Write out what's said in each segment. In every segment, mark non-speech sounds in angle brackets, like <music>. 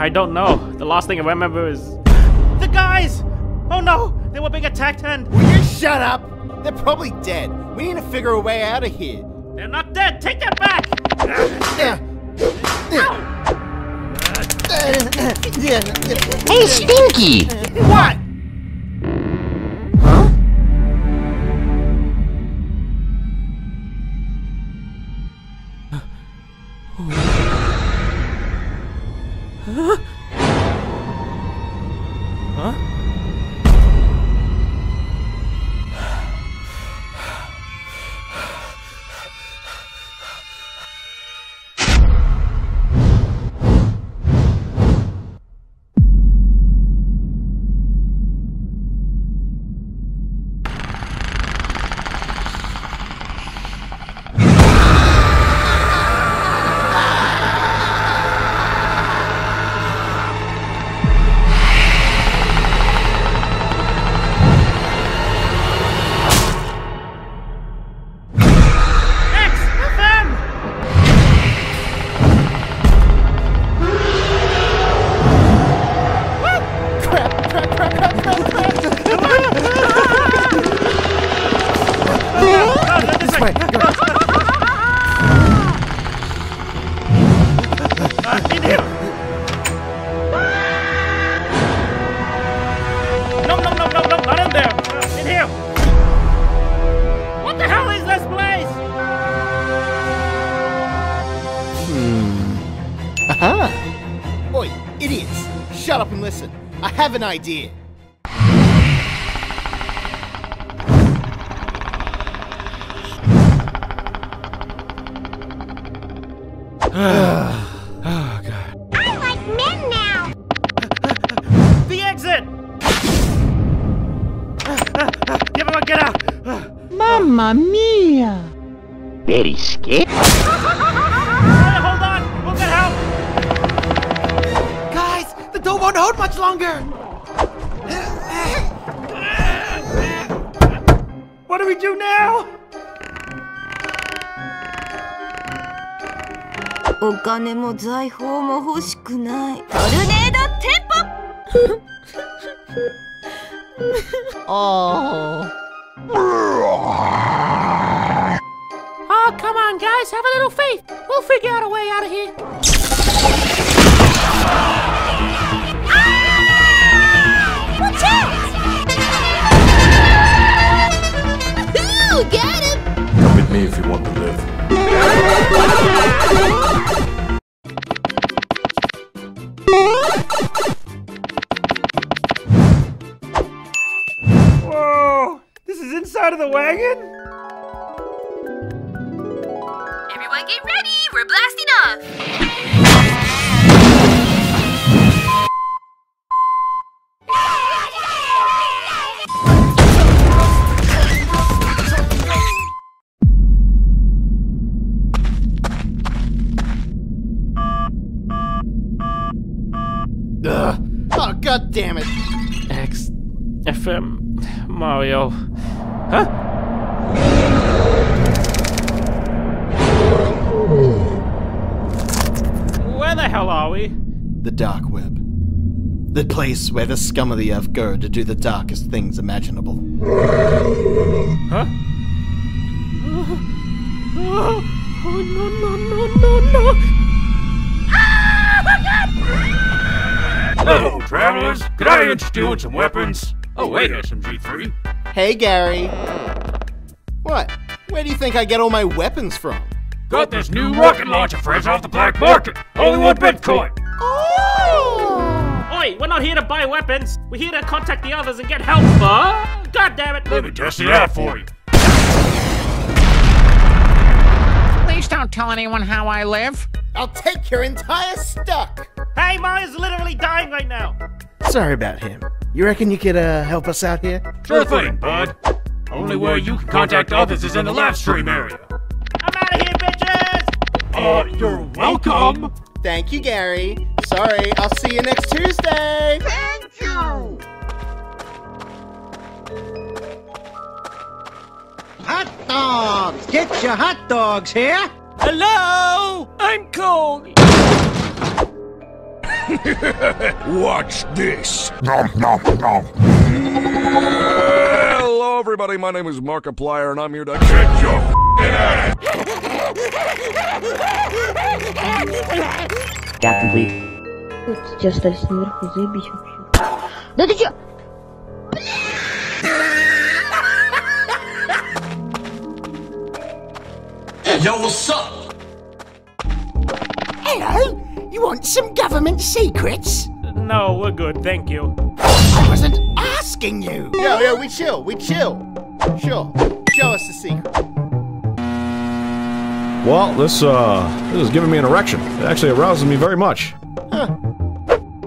I don't know. The last thing I remember is the guys. Oh no, they were being attacked and Will you shut up? They're probably dead. We need to figure a way out of here. they're not dead. Take that back. Hey, Stinky! What? X have an idea. oh, God. I like men now. The exit. Everyone, get out. Mamma mia! Very scared? <laughs> won't hold much longer. What do we do now? お金も財宝も欲しくないトルネードテンポ <laughs> Oh. Oh, come on, guys. Have a little faith. We'll figure out a way out of here. With me if you want to live. Whoa! This is inside of the wagon? Everyone get ready we're blasting off Oh, god damn it. X FM Mario. Huh? Where the hell are we? The dark web. The place where the scum of the earth go to do the darkest things imaginable. Huh? Oh, oh no no no no no! Hello, travelers. Could I interest you in some weapons? Oh, wait, SMG3. Hey, Gary. What? Where do you think I get all my weapons from? Got this new rocket launcher fresh off the black market. Only one Bitcoin. Oh! Oi, we're not here to buy weapons. We're here to contact the others and get help. Uh, God damn it! Let me test it out for you. Please don't tell anyone how I live. I'll take your entire stock. Hey, Mario's literally dying right now. Sorry about him. You reckon you could uh, help us out here? Sure thing, bud. Only way you can contact others is in the live stream area. I'm out of here, bitches. Uh, you're welcome. Thank you, Gary. Sorry, I'll see you next Tuesday. Thank you! Hot dogs! Get your hot dogs here! Hello, I'm Kong. <laughs> Watch this. Hello, everybody. My name is Markiplier, and I'm here to kick your ass. Captain, please. Сейчас стали сверху заебись вообще. Да ты чё? Yo, what's up? Hello? You want some government secrets? No, we're good, thank you. I wasn't asking you. Yo, yo, we chill, we chill. Sure, show us the secret. Well, this, uh, this is giving me an erection. It actually arouses me very much.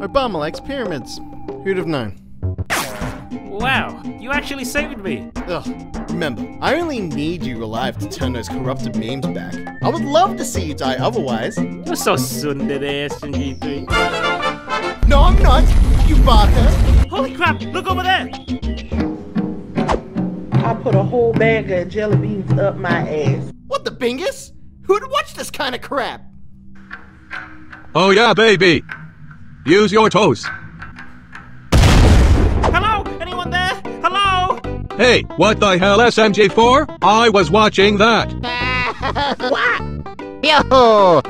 Obama likes pyramids. Who'd have known? Wow, you actually saved me. Ugh, remember, I only need you alive to turn those corrupted memes back. I would love to see you die otherwise. You're so tsundere, SMG3. No, I'm not, you barker. Holy crap, look over there! I put a whole bag of jelly beans up my ass. What the bingus? Who'd watch this kind of crap? Oh, yeah, baby. Use your toes. Hey, what the hell, SMG4? I was watching that. <laughs> what? Yo!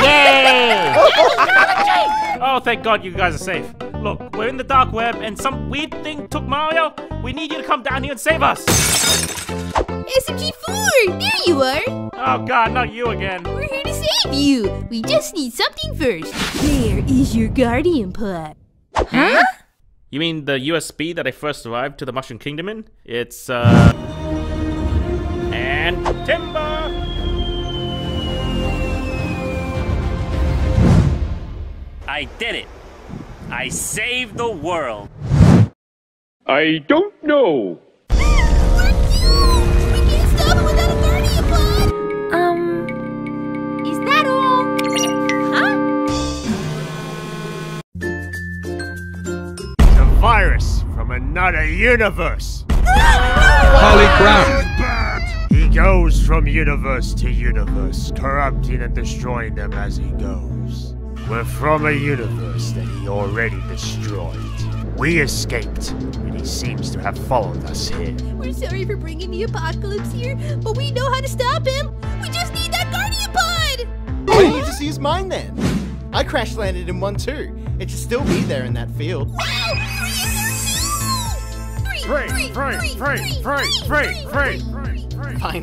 Yay! <laughs> <laughs> oh, thank God you guys are safe. Look, we're in the dark web and some weird thing took Mario. We need you to come down here and save us. SMG4! There you are! Oh God, not you again. We're here to save you! We just need something first. Where is your guardian pod? Hmm? Huh? You mean the USB that I first arrived to the Mushroom Kingdom in? It's, uh... And timber! I did it! I saved the world! I don't know. Virus from another universe! Holy crap. He goes from universe to universe, corrupting and destroying them as he goes. We're from a universe that he already destroyed. We escaped, and he seems to have followed us here. We're sorry for bringing the apocalypse here, but we know how to stop him! We just need that guardian pod! Why don't you just use mine then? I crash landed in one too. It should still be there in that field. Free, free, free, free, free, free, free. Fine.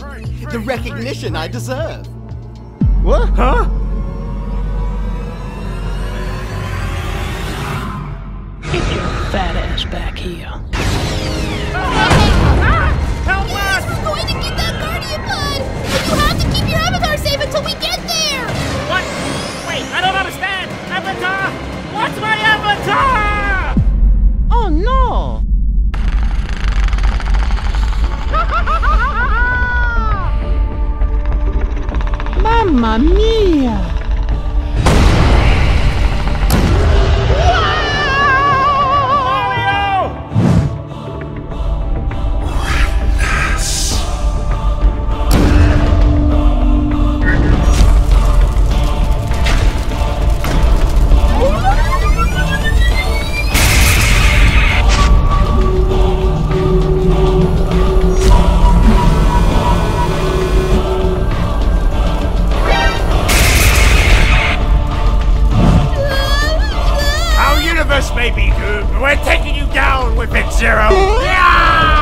The recognition I deserve. What? Huh? Get your fat ass back here. Help Yes, we're going to get that guardian pod! But you have to keep your avatar safe until we get there! What? Wait, I don't understand! Avatar! What's my avatar? We're taking you down it, Zero! Yeah!